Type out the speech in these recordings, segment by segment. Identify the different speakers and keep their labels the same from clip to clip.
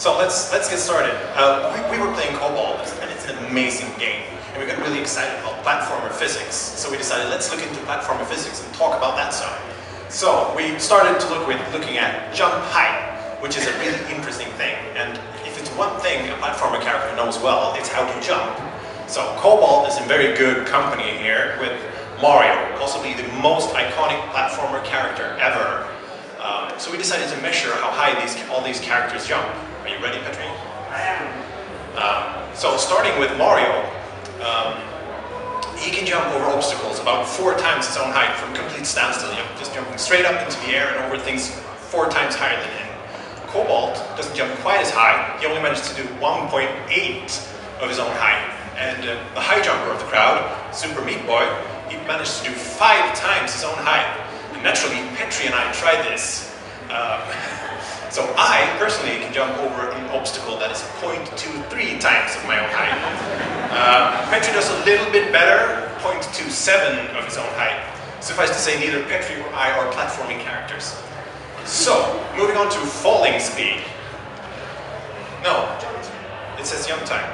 Speaker 1: So let's let's get started. Uh, we, we were playing Cobalt, and it's an amazing game. And we got really excited about platformer physics. So we decided let's look into platformer physics and talk about that side. So we started to look with looking at jump height, which is a really interesting thing. And if it's one thing a platformer character knows well, it's how to jump. So Cobalt is in very good company here with Mario, possibly the most iconic platformer character ever. Um, so we decided to measure how high these all these characters jump. Are you ready, am. Um, so starting with Mario, um, he can jump over obstacles about four times his own height from complete standstill, just jumping straight up into the air and over things four times higher than him. Cobalt doesn't jump quite as high. He only managed to do 1.8 of his own height. And uh, the high jumper of the crowd, Super Meat Boy, he managed to do five times his own height. And naturally, Petri and I tried this. Uh, so I, personally, can jump over an obstacle that is 0.23 times of my own height. Uh, Petri does a little bit better, 0.27 of his own height. Suffice to say, neither Petri or I are platforming characters. So, moving on to falling speed. No, it says jump time.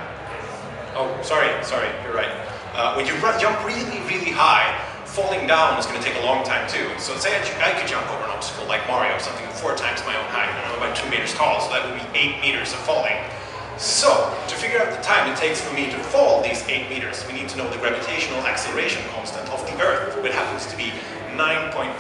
Speaker 1: Oh, sorry, sorry, you're right. Uh, when you run, jump really, really high, falling down is going to take a long time too. So say I, could jump over an obstacle like Mario, something four times my own height, I'm about two meters tall, so that would be eight meters of falling. So, to figure out the time it takes for me to fall these eight meters, we need to know the gravitational acceleration constant of the Earth, which happens to be 9.8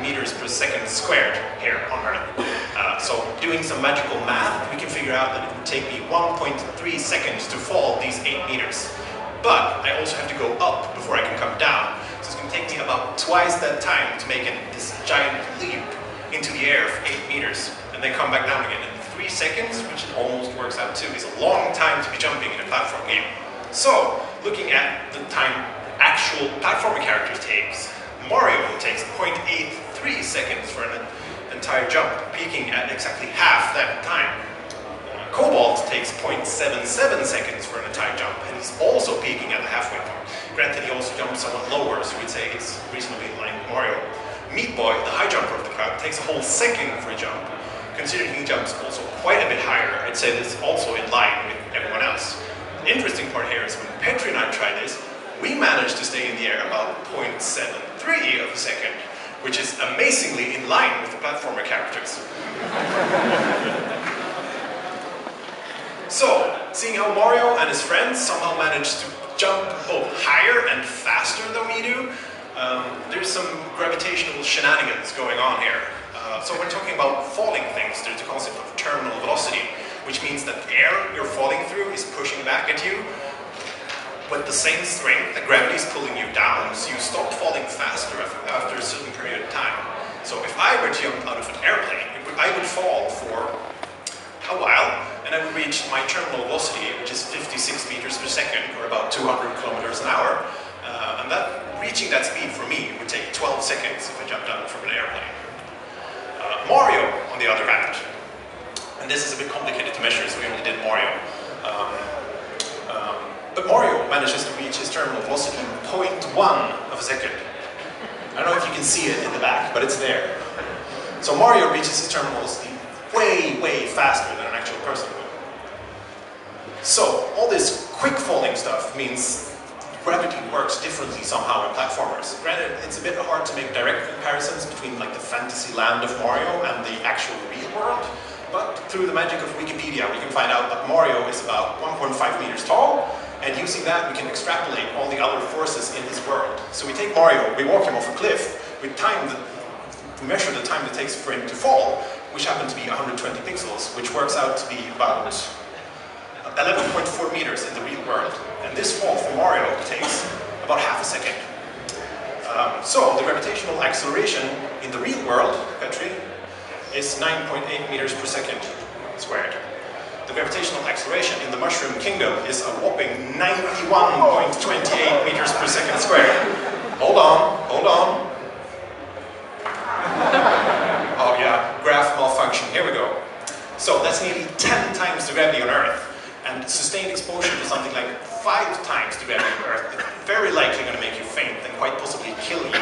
Speaker 1: meters per second squared here on Earth. Uh, so doing some magical math, we can figure out that it would take me 1.3 seconds to fall these eight meters. But I also have to go up before I can come down. It's going to take me about twice that time to make this giant leap into the air for 8 meters and then come back down again in 3 seconds, which it almost works out too. is a long time to be jumping in a platform game. So, looking at the time actual platformer characters takes, Mario takes 0.83 seconds for an entire jump, peaking at exactly half that time. Cobalt takes 0.77 seconds for an entire jump, and he's also peaking at the halfway point. Granted, he also jumps somewhat lower, so we'd say he's reasonably in line with Mario. Meat Boy, the high jumper of the crowd, takes a whole second for a jump. Considering he jumps also quite a bit higher, I'd say this is also in line with everyone else. The interesting part here is when Petri and I tried this, we managed to stay in the air about 0.73 of a second, which is amazingly in line with the platformer characters. Seeing how Mario and his friends somehow manage to jump both higher and faster than we do, um, there's some gravitational shenanigans going on here. Uh, so when we're talking about falling things, there's the concept of terminal velocity, which means that air you're falling through is pushing back at you with the same strength that gravity is pulling you down, so you stop falling faster after a certain period of time. So if I were to jump out of an airplane, I would fall for a while, and I would reach my terminal velocity, which is 56 meters per second, or about 200 kilometers an hour. Uh, and that reaching that speed for me would take 12 seconds if I jumped out from an airplane. Uh, Mario, on the other hand, and this is a bit complicated to measure, so we only did Mario. Um, um, but Mario manages to reach his terminal velocity in 0.1 of a second. I don't know if you can see it in the back, but it's there. So Mario reaches his terminal velocity way, way faster than an actual person would. So, all this quick falling stuff means gravity works differently somehow in platformers. Granted, it's a bit hard to make direct comparisons between like the fantasy land of Mario and the actual real world, but through the magic of Wikipedia, we can find out that Mario is about 1.5 meters tall, and using that, we can extrapolate all the other forces in his world. So we take Mario, we walk him off a cliff, we time the, we measure the time it takes for him to fall, which happens to be 120 pixels, which works out to be about 11.4 meters in the real world. And this fall for Mario takes about half a second. Um, so the gravitational acceleration in the real world, Petri, is 9.8 meters per second squared. The gravitational acceleration in the Mushroom Kingdom is a whopping 91.28 meters per second squared. Hold on, hold on. oh yeah, graph malfunction, here we go. So that's nearly 10 times the gravity on Earth. And sustained exposure to something like five times the gravity of Earth is very likely going to make you faint and quite possibly kill you.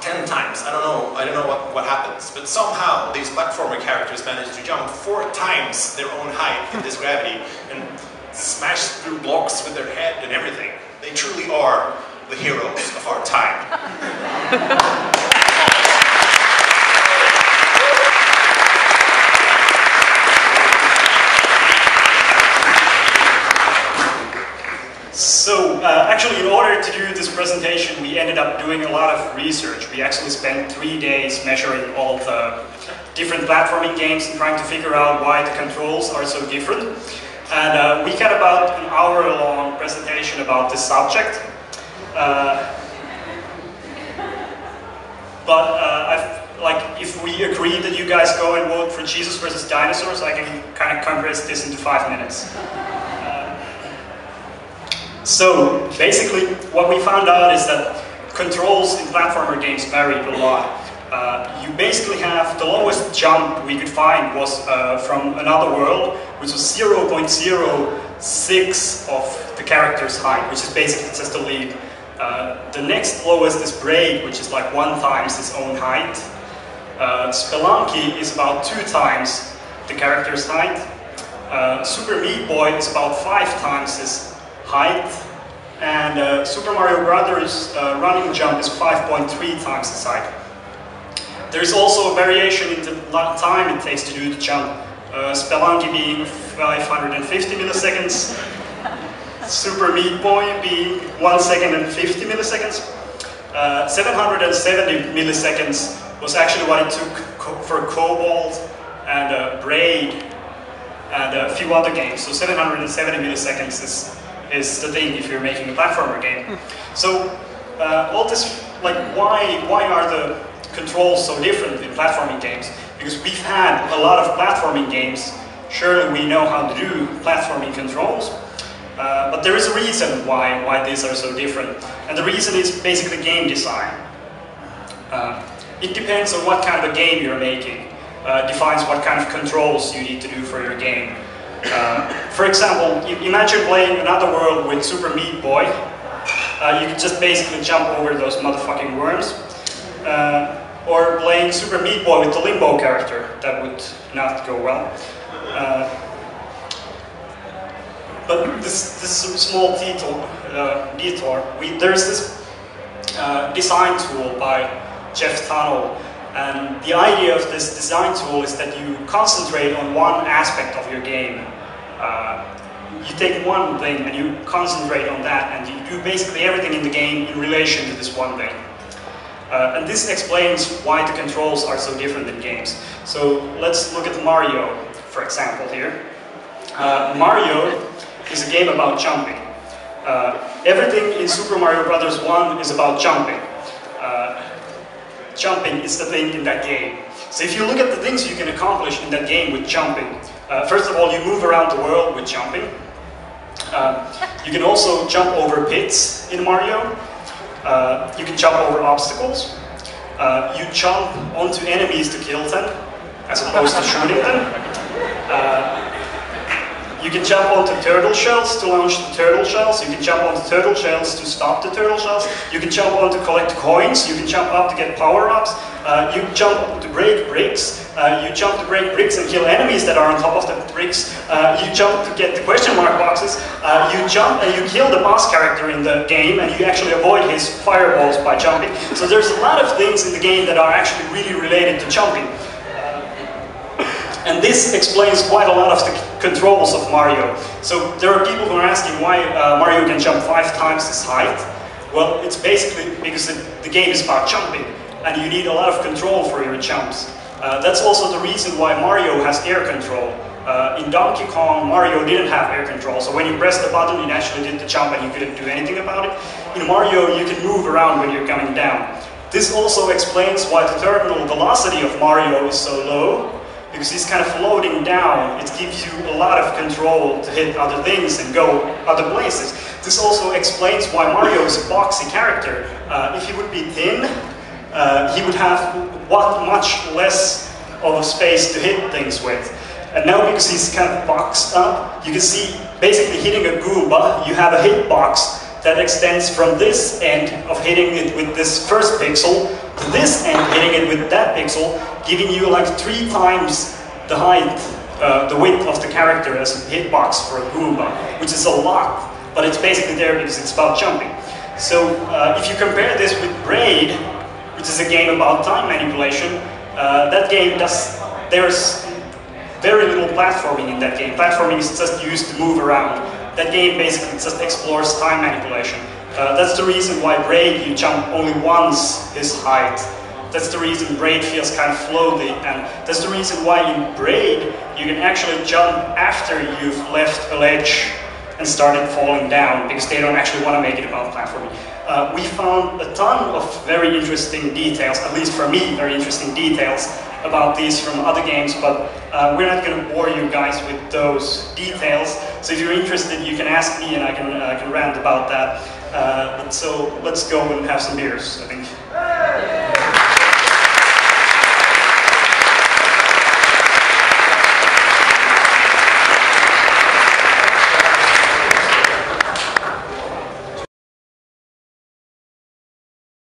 Speaker 1: 10 times. I don't know, I don't know what, what happens. But somehow these platformer characters manage to jump four times their own height in this gravity and smash through blocks with their head and everything. They truly are the heroes of our time.
Speaker 2: So uh, actually in order to do this presentation we ended up doing a lot of research. We actually spent three days measuring all the different platforming games and trying to figure out why the controls are so different. And uh, we got about an hour long presentation about this subject. Uh, but uh, like if we agree that you guys go and vote for Jesus versus dinosaurs, I can kind of compress this into five minutes. So basically what we found out is that controls in platformer games vary a lot. Uh, you basically have, the lowest jump we could find was uh, from another world, which was 0.06 of the character's height, which is basically just a leap. Uh, the next lowest is Braid, which is like one times its own height. Uh, Spelunky is about two times the character's height. Uh, Super Meat Boy is about five times his height, and uh, Super Mario Brothers uh, running jump is 5.3 times the height. There's also a variation in the time it takes to do the jump. Uh, Spelunky being 550 milliseconds, Super Meat Boy being 1 second and 50 milliseconds. Uh, 770 milliseconds was actually what it took for Cobalt and uh, Braid and a few other games. So 770 milliseconds is is the thing if you're making a platformer game. So uh, all this, like why, why are the controls so different in platforming games? Because we've had a lot of platforming games, surely we know how to do platforming controls, uh, but there is a reason why, why these are so different. And the reason is basically game design. Uh, it depends on what kind of a game you're making, uh, defines what kind of controls you need to do for your game. Uh, for example, imagine playing another world with Super Meat Boy. Uh, you could just basically jump over those motherfucking worms. Uh, or playing Super Meat Boy with the Limbo character. That would not go well. Uh, but this, this small detour, uh, detour we, there's this design tool by Jeff Tunnell and the idea of this design tool is that you concentrate on one aspect of your game. Uh, you take one thing and you concentrate on that and you do basically everything in the game in relation to this one thing. Uh, and this explains why the controls are so different in games. So let's look at Mario, for example, here. Uh, Mario is a game about jumping. Uh, everything in Super Mario Bros. 1 is about jumping. Uh, jumping is the thing in that game. So if you look at the things you can accomplish in that game with jumping, uh, first of all, you move around the world with jumping. Uh, you can also jump over pits in Mario. Uh, you can jump over obstacles. Uh, you jump onto enemies to kill them, as opposed to shooting them. Uh, you can jump onto turtle shells to launch the turtle shells. You can jump onto turtle shells to stop the turtle shells. You can jump on to collect coins. You can jump up to get power-ups. Uh, you jump to break bricks. Uh, you jump to break bricks and kill enemies that are on top of the bricks. Uh, you jump to get the question mark boxes. Uh, you jump and you kill the boss character in the game and you actually avoid his fireballs by jumping. So there's a lot of things in the game that are actually really related to jumping. And this explains quite a lot of the controls of Mario. So there are people who are asking why uh, Mario can jump five times his height. Well, it's basically because the, the, game is about jumping, and you need a lot of control for your jumps. Uh, that's also the reason why Mario has air control. Uh, in Donkey Kong, Mario didn't have air control, so when you press the button, it actually did the jump and you couldn't do anything about it. In Mario, you can move around when you're coming down. This also explains why the terminal velocity of Mario is so low, because he's kind of floating down, it gives you a lot of control to hit other things and go other places. This also explains why Mario is a boxy character. Uh, if he would be thin, uh, he would have what, much less of a space to hit things with. And now because he's kind of boxed up, you can see basically hitting a Goomba, you have a hitbox that extends from this end of hitting it with this first pixel to this end hitting it with that pixel, giving you like three times the height, uh, the width of the character as a hitbox for a Goomba, which is a lot, but it's basically there because it's about jumping. So uh, if you compare this with Braid, which is a game about time manipulation, uh, that game does, there's very little platforming in that game. Platforming is just used to move around. That game basically just explores time manipulation. Uh, that's the reason why Braid you jump only once his height. That's the reason Braid feels kind of floaty, and that's the reason why in Braid you can actually jump after you've left a ledge and started falling down because they don't actually want to make it about platforming. Uh, we found a ton of very interesting details, at least for me, very interesting details about these from other games, but uh, we're not going to bore you guys with those details. So if you're interested, you can ask me and I can, uh, can rant about that. Uh, but so let's go and have some beers, I think.